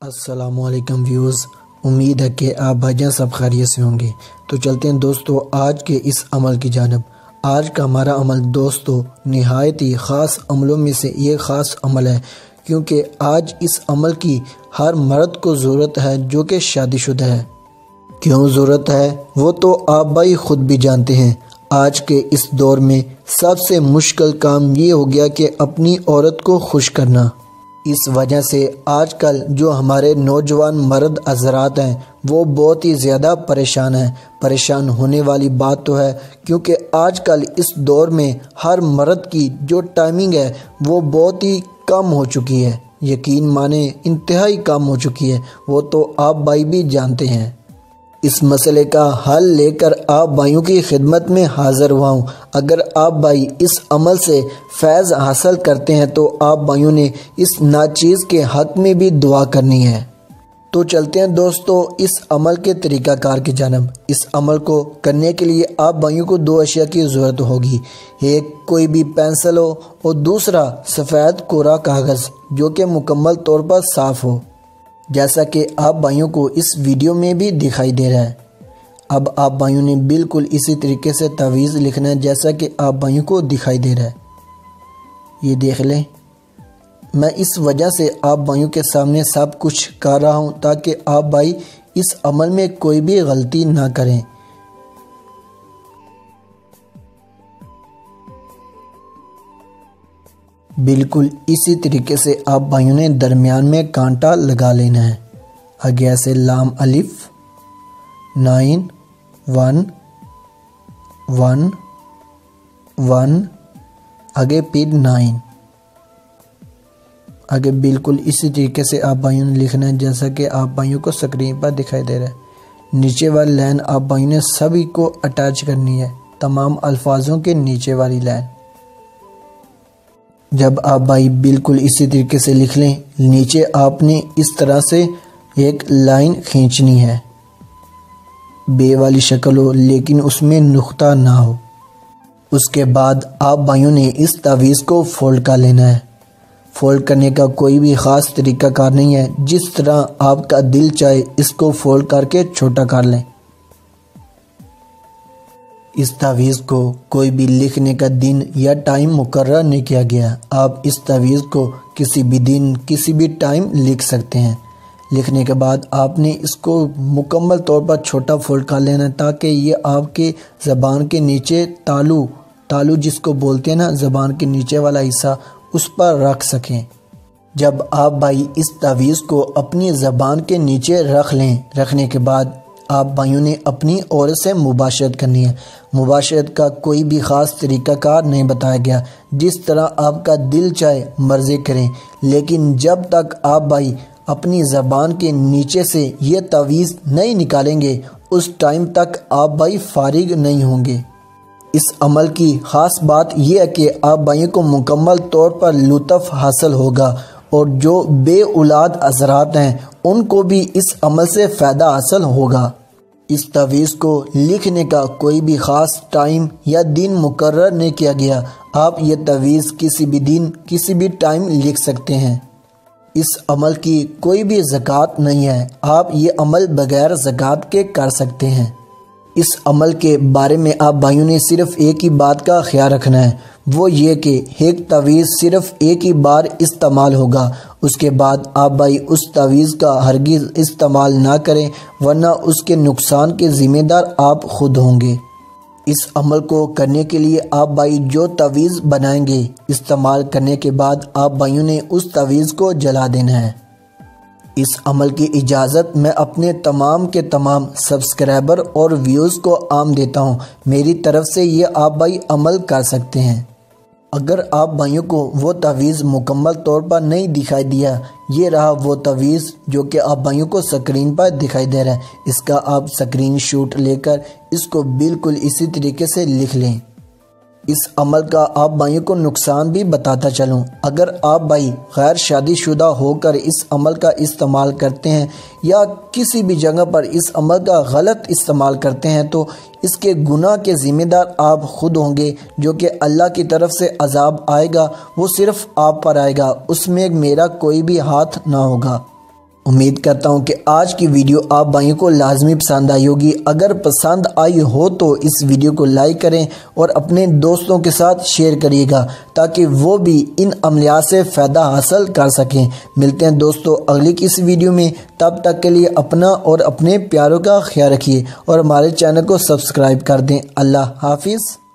السلام علیکم ویوز امید ہے کہ آپ بھائی سب خیریت سے ہوں گے۔ تو چلتے ہیں دوستو، آج کے اس عمل کی جانب۔ آج کا ہمارا عمل دوستو، نہایت ہی خاص عملوں میں سے یہ خاص عمل ہے۔ کیونکہ آج اس عمل کی ہر مرد کو ضرورت ہے جو کہ شادی شدہ ہے۔ کیوں ضرورت ہے؟ وہ تو آپ بھائی خود بھی جانتے ہیں۔ آج کے اس دور میں سب سے مشکل کام یہ ہو گیا کہ اپنی عورت کو خوش کرنا۔ اس وجہ سے آج کل جو ہمارے نوجوان مرد حضرات ہیں، وہ بہت ہی زیادہ پریشان ہیں۔ پریشان ہونے والی بات تو ہے، کیونکہ آج کل اس دور میں ہر مرد کی جو ٹائمنگ ہے، وہ بہت ہی کم ہو چکی ہے۔ یقین مانے انتہائی کم ہو چکی ہے۔ وہ تو آپ بھائی بھی جانتے ہیں۔ اس مسئلے کا حل لے کر آپ بھائیوں کی خدمت میں حاضر ہوا ہوں۔ اگر آپ بھائی اس عمل سے فیض حاصل کرتے ہیں تو آپ بھائیوں نے اس ناچیز کے حق میں بھی دعا کرنی ہے۔ تو چلتے ہیں دوستو اس عمل کے طریقہ کار کی جانب۔ اس عمل کو کرنے کے لیے آپ بھائیوں کو دو اشیاء کی ضرورت ہوگی۔ ایک، کوئی بھی پینسل ہو اور دوسرا، سفید کورا کاغذ جو کہ مکمل طور پر صاف ہو۔ جیسا کہ آپ بھائیوں کو اس ویڈیو میں بھی دکھائی دے رہا ہے۔ اب آپ بھائیوں نے بالکل اسی طریقے سے تعویز لکھنا ہے جیسا کہ آپ بھائیوں کو دکھائی دے رہا ہے۔ یہ دیکھ لیں۔ میں اس وجہ سے آپ بھائیوں کے سامنے سب کچھ کر رہا ہوں تاکہ آپ بھائی اس عمل میں کوئی بھی غلطی نہ کریں۔ بالکل اسی طریقے سے آپ بھائیوں نے درمیان میں کانٹا لگا لینا ہے۔ آگے ایسے لام الف، نائن، ون ون ون، آگے پھر نائن۔ آگے بالکل اسی طریقے سے آپ بھائیوں نے لکھنا ہے، جیسا کہ آپ بھائیوں کو سکرین پر دکھائی دے رہا ہے۔ نیچے والی لائن آپ بھائیوں نے سبھی کو اٹیچ کرنی ہے، تمام الفاظوں کے نیچے والی لائن۔ جب آپ بھائی بالکل اسی طریقے سے لکھ لیں، نیچے آپ نے اس طرح سے ایک لائن کھینچنی ہے۔ بے والی شکل ہو، لیکن اس میں نقطہ نہ ہو۔ اس کے بعد آپ بھائیوں نے اس تعویذ کو فولڈ کر لینا ہے۔ فولڈ کرنے کا کوئی بھی خاص طریقہ کار نہیں ہے۔ جس طرح آپ کا دل چاہے، اس کو فولڈ کر کے چھوٹا کر لیں۔ اس تعویذ کو کوئی بھی لکھنے کا دن یا ٹائم مقرر نہیں کیا گیا۔ آپ اس تعویذ کو کسی بھی دن، کسی بھی ٹائم لکھ سکتے ہیں۔ لکھنے کے بعد آپ نے اس کو مکمل طور پر چھوٹا فولڈ کر لینا تاکہ یہ آپ کے زبان کے نیچے تالو تالو جس کو بولتے ہیں نا، زبان کے نیچے والا حصہ اس پر رکھ سکیں۔ جب آپ بھائی اس تعویذ کو اپنی زبان کے نیچے رکھ لیں، رکھنے کے بعد آپ بھائیوں نے اپنی عورت سے مباشرت کرنی ہے۔ مباشرت کا کوئی بھی خاص طریقہ کار نہیں بتایا گیا۔ جس طرح آپ کا دل چاہے مرضی کریں۔ لیکن جب تک آپ بھائی اپنی زبان کے نیچے سے یہ تعویذ نہیں نکالیں گے، اس ٹائم تک آپ بھائی فارغ نہیں ہوں گے۔ اس عمل کی خاص بات یہ ہے کہ آپ بھائیوں کو مکمل طور پر لطف حاصل ہوگا اور جو بے اولاد حضرات ہیں، ان کو بھی اس عمل سے فائدہ حاصل ہوگا۔ اس تعویذ کو لکھنے کا کوئی بھی خاص ٹائم یا دن مقرر نہیں کیا گیا۔ آپ یہ تعویذ کسی بھی دن، کسی بھی ٹائم لکھ سکتے ہیں۔ اس عمل کی کوئی بھی زکوٰۃ نہیں ہے۔ آپ یہ عمل بغیر زکوٰۃ کے کر سکتے ہیں۔ اس عمل کے بارے میں آپ بھائیوں نے صرف ایک ہی بات کا خیال رکھنا ہے، وہ یہ کہ ایک تعویذ صرف ایک ہی بار استعمال ہوگا، اس کے بعد آپ بھائی اس تعویذ کا ہرگز استعمال نہ کریں، ورنہ اس کے نقصان کے ذمہ دار آپ خود ہوں گے۔ اس عمل کو کرنے کے لیے آپ بھائی جو تعویذ بنائیں گے، استعمال کرنے کے بعد آپ بھائیوں نے اس تعویذ کو جلا دینا ہے۔ اس عمل کی اجازت میں اپنے تمام کے تمام سبسکرائبر اور ویوز کو عام دیتا ہوں۔ میری طرف سے یہ آپ بھائی عمل کر سکتے ہیں۔ اگر آپ بھائیوں کو وہ تعویذ مکمل طور پر نہیں دکھائی دیا، یہ رہا وہ تعویذ جو کہ آپ بھائیوں کو سکرین پر دکھائی دے رہا ہے۔ اس کا آپ سکرین شوٹ لے کر اس کو بالکل اسی طریقے سے لکھ لیں۔ اس عمل کا آپ بھائیوں کو نقصان بھی بتاتا چلوں۔ اگر آپ بھائی غیر شادی شدہ ہو کر اس عمل کا استعمال کرتے ہیں یا کسی بھی جگہ پر اس عمل کا غلط استعمال کرتے ہیں تو اس کے گناہ کے ذمہ دار آپ خود ہوں گے۔ جو کہ اللہ کی طرف سے عذاب آئے گا، وہ صرف آپ پر آئے گا۔ اس میں میرا کوئی بھی ہاتھ نہ ہوگا۔ امید کرتا ہوں کہ آج کی ویڈیو آپ بھائیوں کو لازمی پسند آئی ہوگی۔ اگر پسند آئی ہو تو اس ویڈیو کو لائک کریں اور اپنے دوستوں کے ساتھ شیئر کریے گا تاکہ وہ بھی ان عملیات سے فائدہ حاصل کر سکیں۔ ملتے ہیں دوستوں اگلی کسی ویڈیو میں۔ تب تک کے لیے اپنا اور اپنے پیاروں کا خیال رکھیے اور ہمارے چینل کو سبسکرائب کر دیں۔ اللہ حافظ۔